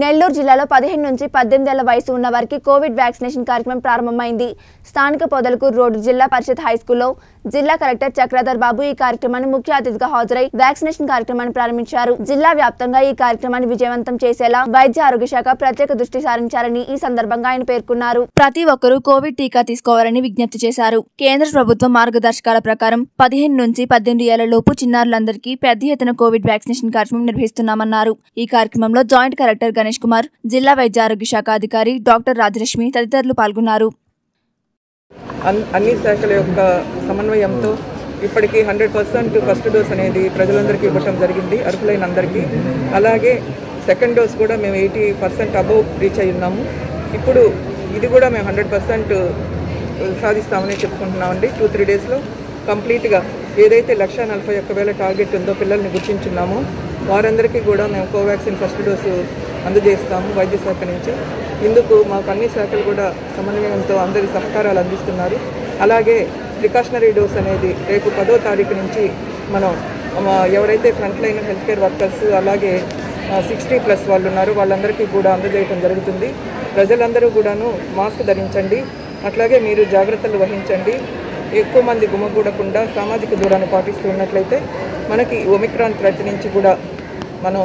నెల్లూరు జిల్లాలో పదిహేను నుంచి పద్దెనిమిది ఏళ్ళ వయసు ఉన్న వారికి కోవిడ్ వ్యాక్సినేషన్ కార్యక్రమం ప్రారంభమైంది. స్థానిక పొదలకూరు రోడ్డు జిల్లా పరిషత్ హైస్కూల్లో జిల్లా కలెక్టర్ చక్రధర్ బాబు ఈ కార్యక్రమాన్ని ముఖ్య అతిథిగా హాజరై వ్యాక్సినేషన్ కార్యక్రమాన్ని ప్రారంభించారు. జిల్లా వ్యాప్తంగా ఈ కార్యక్రమాన్ని విజయవంతం చేసేలా వైద్య ఆరోగ్య శాఖ ప్రత్యేక దృష్టి సారించారని ఈ సందర్భంగా ఆయన పేర్కొన్నారు. ప్రతి ఒక్కరూ కోవిడ్ టీకా తీసుకోవాలని విజ్ఞప్తి చేశారు. కేంద్ర ప్రభుత్వం మార్గదర్శకాల ప్రకారం పదిహేను నుంచి పద్దెనిమిది ఏళ్ళ లోపు చిన్నారులందరికీ పెద్ద ఎత్తున కోవిడ్ వ్యాక్సినేషన్ కార్యక్రమం నిర్వహిస్తున్నామన్నారు. ఈ కార్యక్రమంలో జాయింట్ కలెక్టర్ గణేష్ కుమార్ జిల్లా వైద్య ఆరోగ్య శాఖ అధికారి డాక్టర్ రాజలక్ష్మి తదితరులు పాల్గొన్నారు. అన్ అన్ని శాఖల యొక్క సమన్వయంతో ఇప్పటికీ హండ్రెడ్ పర్సెంట్ ఫస్ట్ డోస్ అనేది ప్రజలందరికీ ఇవ్వటం జరిగింది అర్హులైన అందరికీ అలాగే సెకండ్ డోస్ కూడా మేము ఎయిటీ పర్సెంట్ అబవ్ రీచ్ అయి ఉన్నాము. ఇప్పుడు ఇది కూడా మేము హండ్రెడ్ పర్సెంట్ సాధిస్తామని చెప్పుకుంటున్నామండి. టూ త్రీ డేస్లో కంప్లీట్గా ఏదైతే లక్ష నలభై ఒక్క వేల టార్గెట్ ఉందో పిల్లల్ని గుర్తించున్నామో. వారందరికీ కూడా మేము కోవాక్సిన్ ఫస్ట్ డోసు అందజేస్తాము వైద్య శాఖ నుంచి. ఇందుకు మాకు అన్ని శాఖలు కూడా సమన్వయంతో అందరి సహకారాలు అందిస్తున్నారు. అలాగే ప్రికాషనరీ డోస్ అనేది రేపు పదో తారీఖు నుంచి మనం ఎవరైతే front line health care workers అలాగే సిక్స్టీ ప్లస్ వాళ్ళు ఉన్నారు వాళ్ళందరికీ కూడా అందజేయటం జరుగుతుంది. ప్రజలందరూ కూడాను మాస్క్ ధరించండి. అట్లాగే మీరు జాగ్రత్తలు వహించండి. ఎక్కువ మంది గుమ్మగూడకుండా సామాజిక దూరాన్ని పాటిస్తూ ఉన్నట్లయితే మనకి ఒమిక్రాన్ థ్రెట్ నుంచి కూడా మనం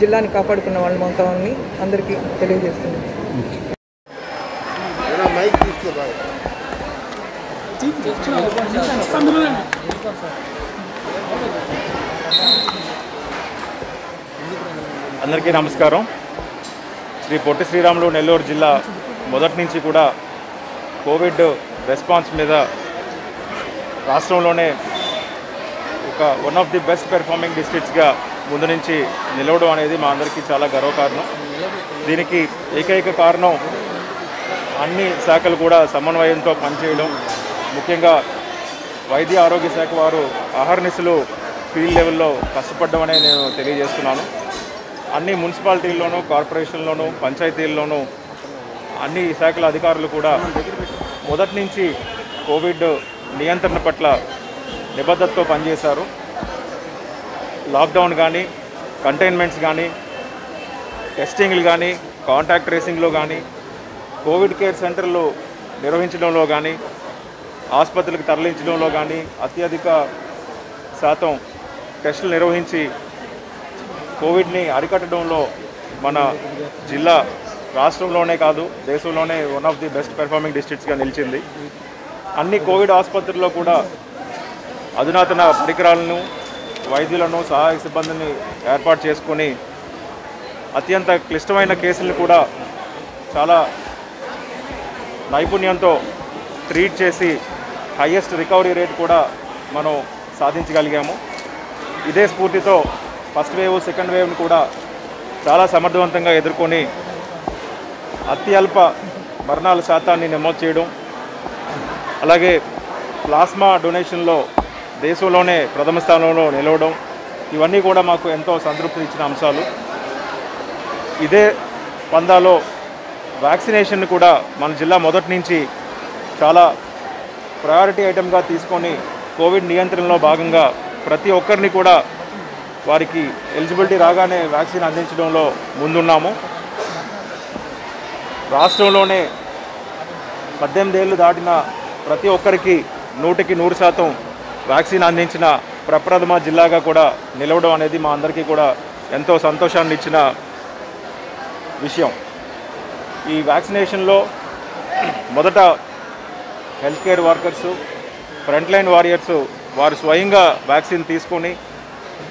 జిల్లాని కాపాడుకున్న వాళ్ళం అవుతామని అందరికీ తెలియజేస్తున్నాం. అందరికీ నమస్కారం. శ్రీ పొట్టి శ్రీరాములు నెల్లూరు జిల్లా మొదటి నుంచి కూడా కోవిడ్ రెస్పాన్స్ మీద రాష్ట్రంలోనే ఒక one of the best performing డిస్ట్రిక్ట్స్గా ముందు నుంచి నిలవడం అనేది మా అందరికీ చాలా గర్వకారణం. దీనికి ఏకైక కారణం అన్ని శాఖలు కూడా సమన్వయంతో పనిచేయడం. ముఖ్యంగా వైద్య ఆరోగ్య శాఖ వారు అహర్నిశలు ఫీల్డ్ లెవెల్లో కష్టపడడం అనేది నేను తెలియజేస్తున్నాను. అన్ని మున్సిపాలిటీల్లోనూ కార్పొరేషన్లోనూ పంచాయతీల్లోనూ అన్ని శాఖల అధికారులు కూడా మొదటి నుంచి కోవిడ్ నియంత్రణ పట్ల నిబద్ధతతో పనిచేశారు. లాక్డౌన్ కానీ కంటైన్మెంట్స్ కానీ టెస్టింగ్లు కానీ కాంటాక్ట్ ట్రేసింగ్లో కానీ కోవిడ్ కేర్ సెంటర్లు నిర్వహించడంలో కానీ ఆసుపత్రులకు తరలించడంలో కానీ అత్యధిక శాతం టెస్టులు నిర్వహించి కోవిడ్ని అరికట్టడంలో మన జిల్లా రాష్ట్రంలోనే కాదు దేశంలోనే one of the best performing డిస్ట్రిక్ట్స్గా నిలిచింది. అన్ని కోవిడ్ ఆసుపత్రుల్లో కూడా అధునాతన పరికరాలను వైద్యులను సహాయక సిబ్బందిని ఏర్పాటు చేసుకొని అత్యంత క్లిష్టమైన కేసులను కూడా చాలా నైపుణ్యంతో ట్రీట్ చేసి హయ్యెస్ట్ రికవరీ రేట్ కూడా మనం సాధించగలిగాము. ఇదే స్ఫూర్తితో ఫస్ట్ వేవ్ సెకండ్ వేవ్ను కూడా చాలా సమర్థవంతంగా ఎదుర్కొని అత్యల్ప మరణాల శాతాన్ని నమోదు చేయడం అలాగే ప్లాస్మా డొనేషన్లో దేశంలోనే ప్రథమ స్థానంలో నిలవడం ఇవన్నీ కూడా మాకు ఎంతో సంతృప్తి ఇచ్చిన అంశాలు. ఇదే పందాలో వ్యాక్సినేషన్ కూడా మన జిల్లా మొదటి నుంచి చాలా ప్రయారిటీ ఐటెంగా తీసుకొని కోవిడ్ నియంత్రణలో భాగంగా ప్రతి ఒక్కరిని కూడా వారికి ఎలిజిబిలిటీ రాగానే వ్యాక్సిన్ అందించడంలో ముందున్నాము. రాష్ట్రంలోనే పద్దెనిమిది ఏళ్ళు దాటిన ప్రతి ఒక్కరికి నూటికి నూరు శాతం వ్యాక్సిన్ అందించిన ప్రప్రథమ జిల్లాగా కూడా నిలవడం అనేది మా అందరికీ కూడా ఎంతో సంతోషాన్ని ఇచ్చిన విషయం. ఈ వ్యాక్సినేషన్లో మొదట health care workers front line warriors వారు స్వయంగా వ్యాక్సిన్ తీసుకొని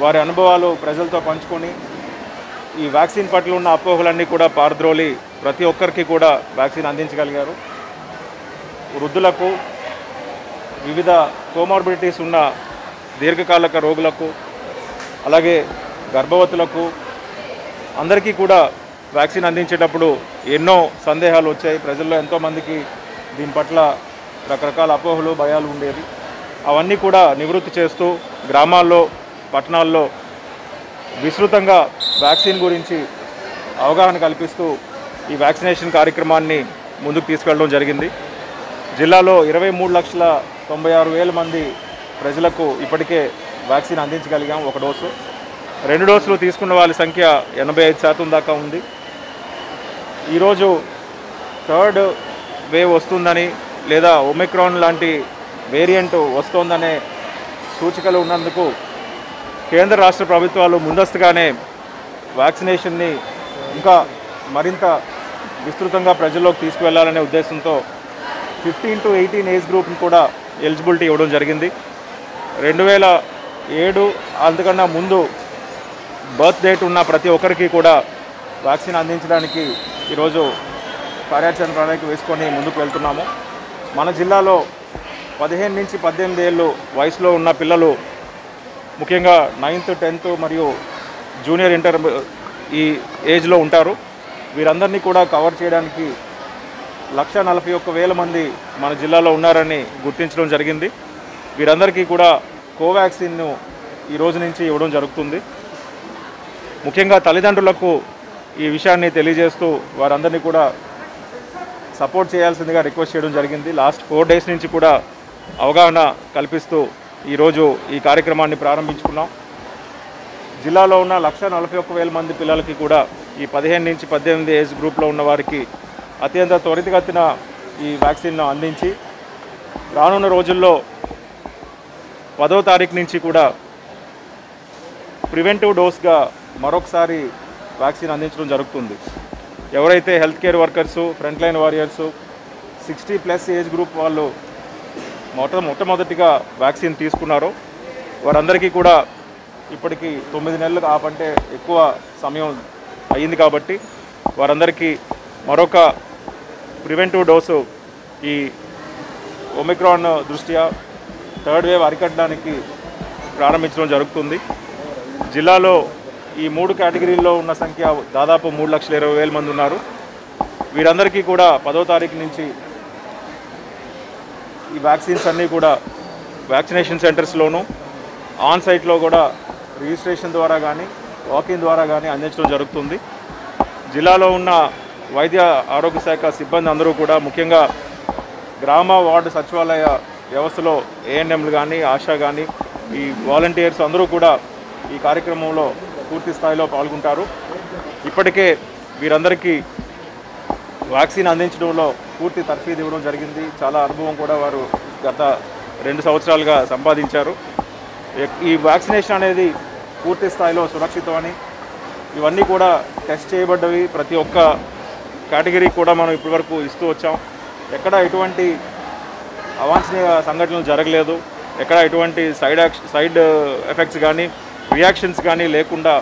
వారి అనుభవాలు ప్రజలతో పంచుకొని ఈ వ్యాక్సిన్ పట్ల ఉన్న అపోహలన్నీ కూడా పారద్రోలి ప్రతి ఒక్కరికి కూడా వ్యాక్సిన్ అందించగలిగారు. వృద్ధులకు వివిధ కోమార్బిడిటీస్ ఉన్న దీర్ఘకాలిక రోగులకు అలాగే గర్భవతులకు అందరికీ కూడా వ్యాక్సిన్ అందించేటప్పుడు ఎన్నో సందేహాలు వచ్చాయి. ప్రజల్లో ఎంతోమందికి దీని పట్ల రకరకాల అపోహలు భయాలు ఉండేవి. అవన్నీ కూడా నివృత్తి చేస్తూ గ్రామాల్లో పట్టణాల్లో విస్తృతంగా వ్యాక్సిన్ గురించి అవగాహన కల్పిస్తూ ఈ వ్యాక్సినేషన్ కార్యక్రమాన్ని ముందుకు తీసుకెళ్ళడం జరిగింది. జిల్లాలో ఇరవై మూడు లక్షల తొంభై ఆరు వేల మంది ప్రజలకు ఇప్పటికే వ్యాక్సిన్ అందించగలిగాం ఒక డోసు. రెండు డోసులు తీసుకున్న వాళ్ళ సంఖ్య ఎనభై ఐదు శాతం దాకా ఉంది. ఈరోజు థర్డ్ వేవ్ వస్తుందని లేదా ఒమిక్రాన్ లాంటి వేరియంట్ వస్తోందనే సూచికలు ఉన్నందుకు కేంద్ర రాష్ట్ర ప్రభుత్వాలు ముందస్తుగానే వ్యాక్సినేషన్ని ఇంకా మరింత విస్తృతంగా ప్రజల్లోకి తీసుకువెళ్ళాలనే ఉద్దేశంతో ఫిఫ్టీన్ టు ఎయిటీన్ ఏజ్ గ్రూప్ని కూడా ఎలిజిబిలిటీ ఇవ్వడం జరిగింది. రెండు వేల ఏడు అంతకన్నా ముందు బర్త్ డేట్ ఉన్న ప్రతి ఒక్కరికి కూడా వ్యాక్సిన్ అందించడానికి ఈరోజు కార్యాచరణ ప్రణాళిక వేసుకొని ముందుకు వెళ్తున్నాము. మన జిల్లాలో పదిహేను నుంచి పద్దెనిమిది ఏళ్ళు వయసులో ఉన్న పిల్లలు ముఖ్యంగా నైన్త్ టెన్త్ మరియు జూనియర్ ఇంటర్ ఈ ఏజ్లో ఉంటారు. వీరందరినీ కూడా కవర్ చేయడానికి లక్ష నలభై ఒక్క వేల మంది మన జిల్లాలో ఉన్నారని గుర్తించడం జరిగింది. వీరందరికీ కూడా కోవాక్సిన్ను ఈ రోజు నుంచి ఇవ్వడం జరుగుతుంది. ముఖ్యంగా తల్లిదండ్రులకు ఈ విషయాన్ని తెలియజేస్తూ వారందరినీ కూడా సపోర్ట్ చేయాల్సిందిగా రిక్వెస్ట్ చేయడం జరిగింది. లాస్ట్ ఫోర్ డేస్ నుంచి కూడా అవగాహన కల్పిస్తూ ఈరోజు ఈ కార్యక్రమాన్ని ప్రారంభించుకున్నాం. జిల్లాలో ఉన్న లక్ష నలభై ఒక్క వేల మంది పిల్లలకి కూడా ఈ పదిహేను నుంచి పద్దెనిమిది ఏజ్ గ్రూప్లో ఉన్న వారికి అత్యంత త్వరితగతిన ఈ వ్యాక్సిన్ను అందించి రానున్న రోజుల్లో పదో తారీఖు నుంచి కూడా ప్రివెంటివ్ డోస్గా మరొకసారి వ్యాక్సిన్ అందించడం జరుగుతుంది. ఎవరైతే health care workers front line warriors sixty plus age group వాళ్ళు మొట్ట మొట్టమొదటిగా వ్యాక్సిన్ తీసుకున్నారో వారందరికీ కూడా ఇప్పటికీ తొమ్మిది నెలలు కాపంటే ఎక్కువ సమయం అయ్యింది కాబట్టి వారందరికీ మరొక ప్రివెంటివ్ డోసు ఈ ఒమిక్రాన్ దృష్ట్యా థర్డ్ వేవ్ అరికట్టడానికి ప్రారంభించడం జరుగుతుంది. జిల్లాలో ఈ మూడు కేటగిరీల్లో ఉన్న సంఖ్య దాదాపు మూడు లక్షల ఇరవై వేల మంది ఉన్నారు. వీరందరికీ కూడా పదో తారీఖు నుంచి ఈ వ్యాక్సిన్స్ అన్నీ కూడా వ్యాక్సినేషన్ సెంటర్స్లోనూ ఆన్ సైట్లో కూడా రిజిస్ట్రేషన్ ద్వారా కానీ వాకింగ్ ద్వారా కానీ అందించడం జరుగుతుంది. జిల్లాలో ఉన్న వైద్య ఆరోగ్య శాఖ సిబ్బంది అందరూ కూడా ముఖ్యంగా గ్రామ వార్డు సచివాలయ వ్యవస్థలో ఏఎన్ఎంలు కానీ ఆశా కానీ ఈ వాలంటీర్స్ అందరూ కూడా ఈ కార్యక్రమంలో పూర్తి స్థాయిలో పాల్గొంటారు. ఇప్పటికే వీరందరికీ వ్యాక్సిన్ అందించడంలో పూర్తి తర్ఫీదు ఇవ్వడం జరిగింది. చాలా అనుభవం కూడా వారు గత రెండు సంవత్సరాలుగా సంపాదించారు. ఈ వ్యాక్సినేషన్ అనేది పూర్తి స్థాయిలో సురక్షితమని ఇవన్నీ కూడా టెస్ట్ చేయబడ్డవి. ప్రతి ఒక్క కేటగిరీ కూడా మనం ఇప్పటివరకు ఇస్తూ వచ్చాం. ఎక్కడ ఎటువంటి అవాంఛనీయ సంఘటనలు జరగలేదు. ఎక్కడ ఎటువంటి సైడ్ సైడ్ ఎఫెక్ట్స్ కానీ రియాక్షన్స్ కానీ లేకుండా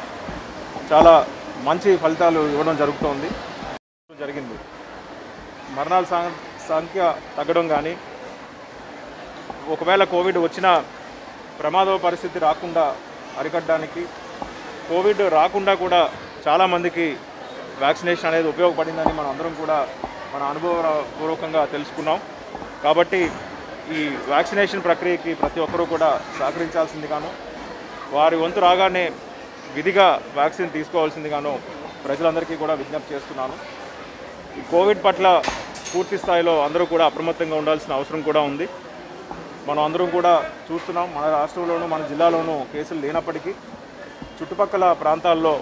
చాలా మంచి ఫలితాలు ఇవ్వడం జరుగుతోంది. జరిగింది. మరణాల సంఖ్య తగ్గడం కానీ ఒకవేళ కోవిడ్ వచ్చిన ప్రమాద పరిస్థితి రాకుండా అరికట్టడానికి కోవిడ్ రాకుండా కూడా చాలామందికి వ్యాక్సినేషన్ అనేది ఉపయోగపడిందని మనం అందరం కూడా మన అనుభవపూర్వకంగా తెలుసుకున్నాం. కాబట్టి ఈ వ్యాక్సినేషన్ ప్రక్రియకి ప్రతి ఒక్కరూ కూడా సహకరించాల్సిందిగాను వారి వంతు రాగానే విధిగా వ్యాక్సిన్ తీసుకోవాల్సిందిగాను ప్రజలందరికీ కూడా విజ్ఞప్తి చేస్తున్నాను. ఈ కోవిడ్ పట్ల పూర్తి స్థాయిలో అందరూ కూడా అప్రమత్తంగా ఉండాల్సిన అవసరం కూడా ఉంది. మనం అందరం కూడా చూస్తున్నాం మన రాష్ట్రంలోనూ మన జిల్లాలోనూ కేసులు లేనప్పటికీ చుట్టుపక్కల ప్రాంతాల్లో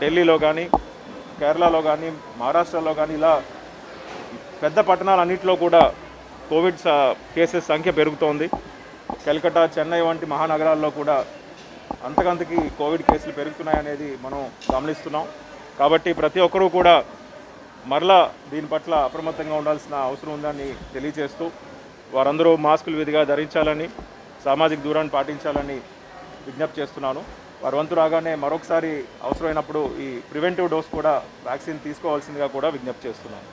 ఢిల్లీలో కానీ కేరళలో కానీ మహారాష్ట్రలో కానీ ఇలా పెద్ద పట్టణాలన్నింటిలో కూడా కోవిడ్ కేసెస్ సంఖ్య పెరుగుతోంది. కలకట్టా చెన్నై వంటి మహానగరాల్లో కూడా అంతకంతకి కోవిడ్ కేసులు పెరుగుతున్నాయనేది మనం గమనిస్తున్నాం. కాబట్టి ప్రతి ఒక్కరూ కూడా మరలా దీని పట్ల అప్రమత్తంగా ఉండాల్సిన అవసరం ఉందని తెలియజేస్తూ వారందరూ మాస్కులు విధిగా ధరించాలని సామాజిక దూరాన్ని పాటించాలని విజ్ఞప్తి చేస్తున్నాను. వారి వంతు రాగానే మరొకసారి అవసరమైనప్పుడు ఈ ప్రివెంటివ్ డోస్ కూడా వ్యాక్సిన్ తీసుకోవాల్సిందిగా కూడా విజ్ఞప్తి చేస్తున్నాను.